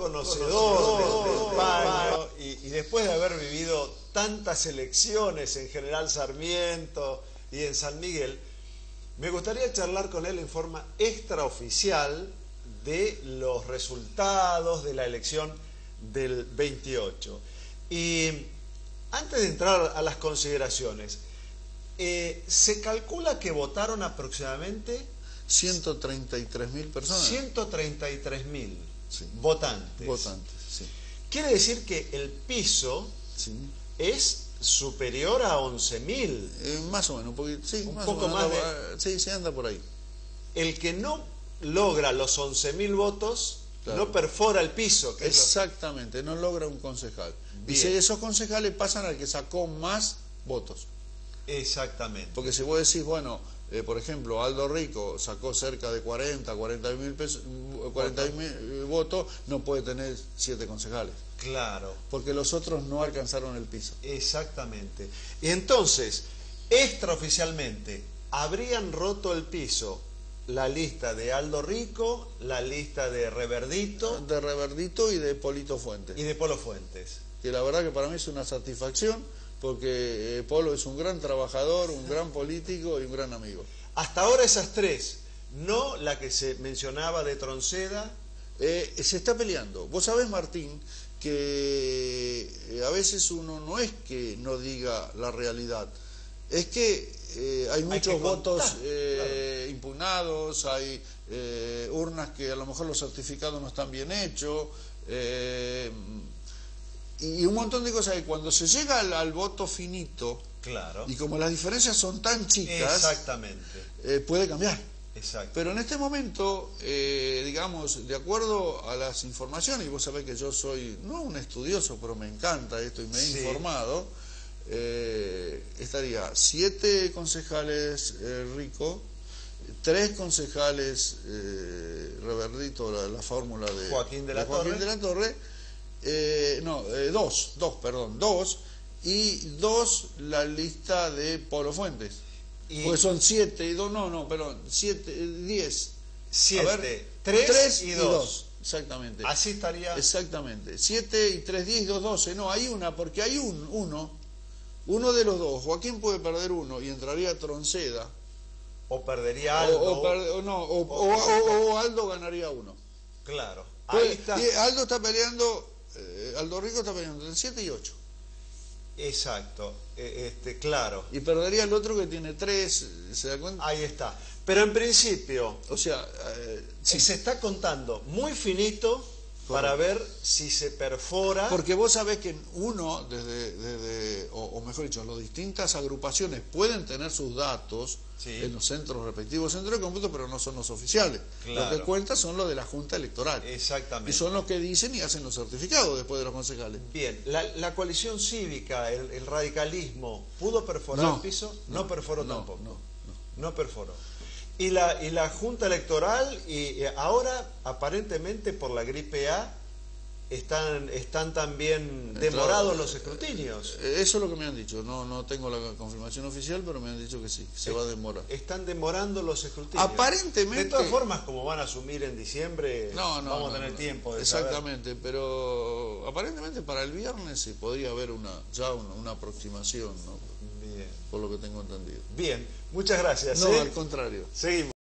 conocedor del paño y, y después de haber vivido tantas elecciones en General Sarmiento y en San Miguel, me gustaría charlar con él en forma extraoficial de los resultados de la elección del 28. Y antes de entrar a las consideraciones, eh, se calcula que votaron aproximadamente 133 mil personas. 133 mil Sí. votantes. Votantes, sí. Quiere decir que el piso Sí. es superior a 11 mil. Eh, más o menos, sí, Un más poco o menos, más de- anda- Sí, se anda por ahí. El que no logra los 11 mil votos Claro. no perfora el piso. que es lo- Exactamente, no logra un concejal. Y si esos concejales pasan al que sacó más votos. Exactamente. Porque si vos decís, bueno, eh, por ejemplo, Aldo Rico sacó cerca de 40, 40 mil pesos, 40 mil votos, no puede tener siete concejales. Claro. Porque los otros no alcanzaron el piso. Exactamente. Y entonces, extraoficialmente, habrían roto el piso la lista de Aldo Rico, la lista de Reverdito De Reverdito y de Polito Fuentes. y de Polo Fuentes. que la verdad que para mí es una satisfacción porque eh, Polo es un gran trabajador, un gran político y un gran amigo. Hasta ahora esas tres, no la que se mencionaba de Tronceda, Eh, se está peleando. Vos sabés, Martín, que eh, a veces uno no es que no diga la realidad, es que eh, hay muchos contar, votos impugnados, hay eh, urnas que a lo mejor los certificados no están bien hechos, y un montón de cosas que cuando se llega al, al voto finito, claro. y como las diferencias son tan chicas, Exactamente. eh, puede cambiar. Exacto. Pero en este momento, eh, digamos, de acuerdo a las informaciones, y vos sabés que yo soy, no un estudioso, pero me encanta esto y me he Sí. informado, eh, estaría siete concejales Rico, tres concejales Reverdito, la, la fórmula de Joaquín de la Joaquín Torre. de la Torre, eh, no, eh, dos, dos, perdón, dos, y dos la lista de Polo Fuentes. Y Pues son siete y dos, no, no, perdón, siete, eh, diez. siete, ver, tres, y dos. Exactamente. Así estaría. Exactamente. Siete y tres, diez y dos, doce. No, hay una, porque hay un, uno, uno de los dos. Joaquín puede perder uno y entraría Tronceda. O perdería O, algo. o per- o no, o, o- Aldo ganaría uno. Claro. Ahí está. y Aldo está peleando, eh, Aldo Rico está peleando entre siete y ocho. Exacto. Eh, Este, claro. Y perdería el otro que tiene tres, ¿se da cuenta? Ahí está. Pero en principio, O sea, eh, sí. se está contando muy finito para ver si se perfora. Porque vos sabés que uno, desde, mejor dicho, las distintas agrupaciones pueden tener sus datos Sí. en los centros respectivos, centros de cómputo, pero no son los oficiales. Claro. Lo que cuentan son los de la Junta Electoral. Exactamente. Y son los que dicen y hacen los certificados después de los concejales. Bien, la, la coalición cívica, el, el radicalismo, ¿pudo perforar No, el piso? No, perforó no, tampoco. no, No perforó. Y la, y la Junta Electoral, y ahora aparentemente por la gripe A, están, están también demorados los escrutinios. Eh, Eso es lo que me han dicho. No, no tengo la confirmación oficial, pero me han dicho que sí, se va a demorar. Están demorando los escrutinios. Aparentemente- De todas formas, como van a asumir en diciembre, No, no, vamos no, a tener tiempo de saber. Exactamente, pero aparentemente para el viernes sí podría haber una ya una, una aproximación, ¿no? Bien. por lo que tengo entendido. Bien, muchas gracias. No, ¿eh? al contrario. Seguimos.